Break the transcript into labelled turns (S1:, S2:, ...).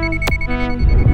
S1: Música